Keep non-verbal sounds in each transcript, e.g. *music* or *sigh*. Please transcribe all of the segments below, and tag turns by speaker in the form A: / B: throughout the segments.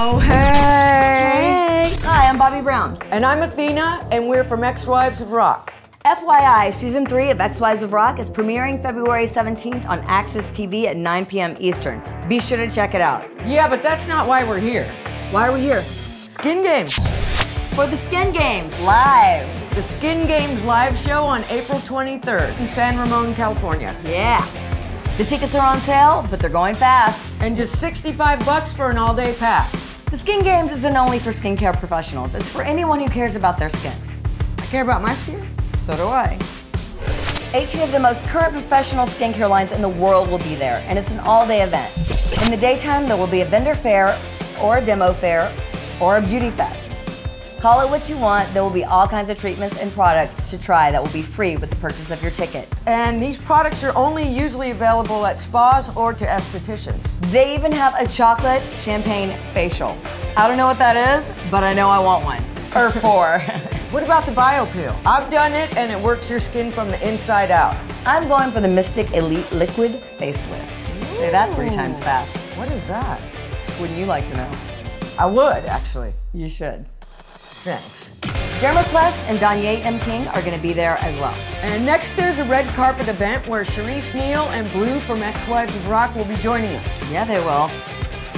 A: Oh, hey.
B: Hey. Hi, I'm Bobbie Brown.
A: And I'm Athena, and we're from Ex Wives of Rock.
B: FYI, season three of Ex Wives of Rock is premiering February 17th on AXS TV at 9 p.m. Eastern. Be sure to check it out.
A: Yeah, but that's not why we're here.
B: Why are we here?
A: Skin Games.
B: For the Skin Games live.
A: The Skin Games live show on April 23rd in San Ramon, California.
B: Yeah. The tickets are on sale, but they're going fast.
A: And just 65 bucks for an all-day pass.
B: The Skin Games isn't only for skincare professionals, it's for anyone who cares about their skin.
A: I care about my skin.
B: So do I. 18 of the most current professional skincare lines in the world will be there, and it's an all-day event. In the daytime, there will be a vendor fair, or a demo fair, or a beauty fest. Call it what you want. There will be all kinds of treatments and products to try that will be free with the purchase of your ticket.
A: And these products are only usually available at spas or to estheticians.
B: They even have a chocolate champagne facial. I don't know what that is, but I know I want one. Or *laughs* four. *laughs*
A: what about the BioPeel? I've done it and it works your skin from the inside out.
B: I'm going for the Mystic Elite Liquid Facelift. Ooh. Say that three times fast.
A: What is that?
B: Wouldn't you like to know?
A: I would, actually.
B: You should.
A: Thanks.
B: Dermaquest and Danye M. King are going to be there as well.
A: And next, there's a red carpet event where Cherise Neal and Blue from Ex Wives of Rock will be joining us.
B: Yeah, they will.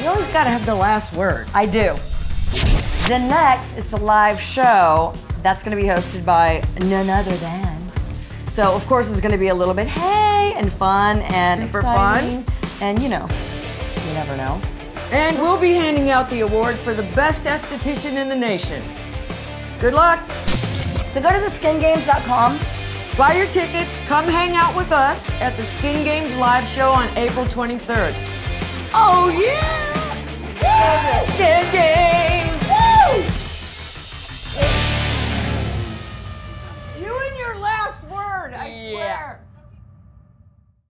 A: You always got to have the last word.
B: I do. The next is the live show that's going to be hosted by none other than. So of course it's going to be a little bit hey and fun and
A: super
B: exciting.
A: fun.
B: And you know, you never know.
A: And we'll be handing out the award for the best esthetician in the nation. Good luck.
B: So go to theskingames.com,
A: buy your tickets, come hang out with us at the Skin Games live show on April 23rd.
B: Oh yeah! Woo! Skin Games!
A: Woo! You and your last word, I yeah. swear.